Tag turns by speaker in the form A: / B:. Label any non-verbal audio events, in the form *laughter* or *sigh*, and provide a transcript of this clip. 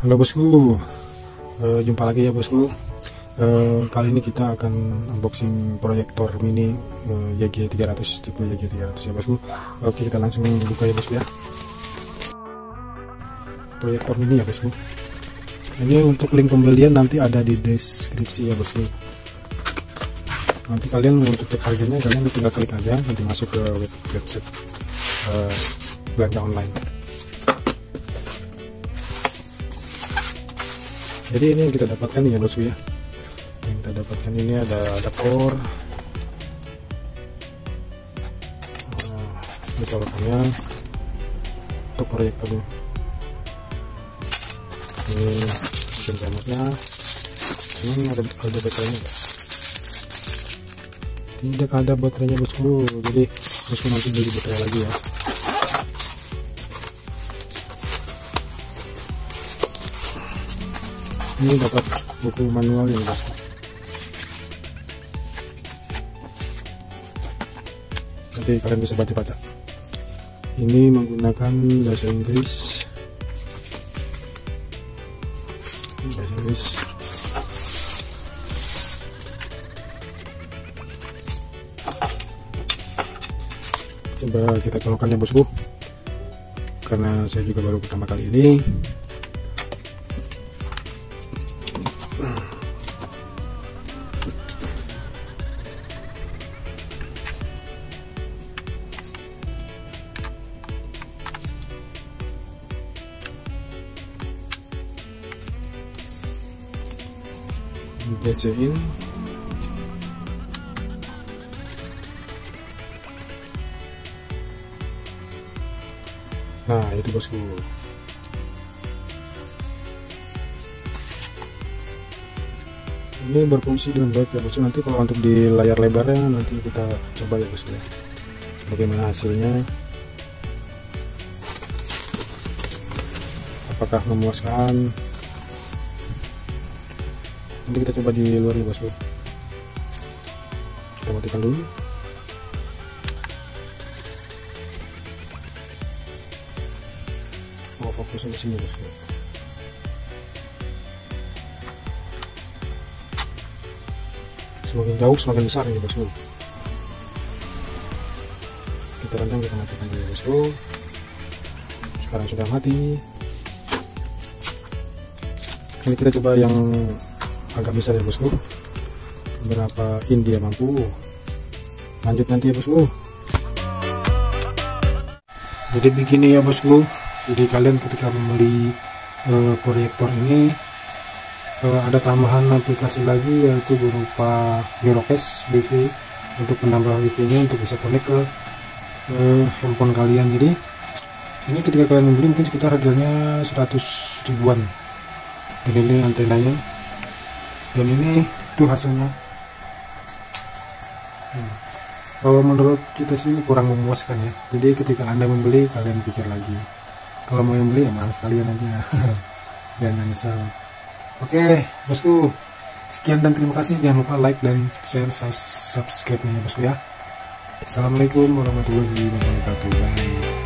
A: Halo bosku, uh, jumpa lagi ya bosku. Uh, kali ini kita akan unboxing proyektor mini uh, YG300 tipe YG300 ya bosku. Oke kita langsung buka ya bosku ya. Proyektor mini ya bosku. Ini untuk link pembelian nanti ada di deskripsi ya bosku. Nanti kalian untuk cek harganya kalian tinggal klik aja nanti masuk ke website uh, belanja online. Jadi ini yang kita dapatkan ya bosku ya. Yang kita dapatkan ini ada adaptor nah, ini colokannya. Untuk proyektor. Ini ini remote ini ada ada baterainya tidak ada baterainya bosku jadi bosku nanti beli baterai lagi ya ini dapat buku manual yang bos nanti kalian bisa baca-baca ini menggunakan bahasa Inggris. Bahasa Inggris. Coba kita colokannya bosku. Karena saya juga baru pertama kali ini gesekin nah itu bosku ini berfungsi dengan baik ya bosku nanti kalau untuk di layar lebarnya nanti kita coba ya bosku ya. Bagaimana hasilnya? Apakah memuaskan? Nanti kita coba di luar ya bosku kita matikan dulu. Oh fokusnya di sini bosku semakin jauh semakin besar ini bosku kita rendam kita matikan dulu bosku sekarang sudah mati. Ini kita coba yang agak besar ya bosku. Berapa in dia mampu? Lanjut nanti ya bosku. Jadi begini ya bosku. Jadi kalian ketika membeli uh, proyektor ini ada tambahan aplikasi lagi yaitu berupa Mirocast wifi untuk menambah wifi nya untuk bisa connect ke uh, handphone kalian. Jadi ini ketika kalian membeli mungkin sekitar harganya 100 ribuan. Dan ini antenanya. Dan ini tuh hasilnya. Hmm. kalau menurut kita sih ini kurang memuaskan ya. Jadi ketika anda membeli kalian pikir lagi. Kalau mau yang beli ya malas kalian aja. *laughs* Jangan nyesal oke bosku. Sekian dan terima kasih. Jangan lupa like dan share subscribe nya ya bosku ya. Assalamualaikum warahmatullahi wabarakatuh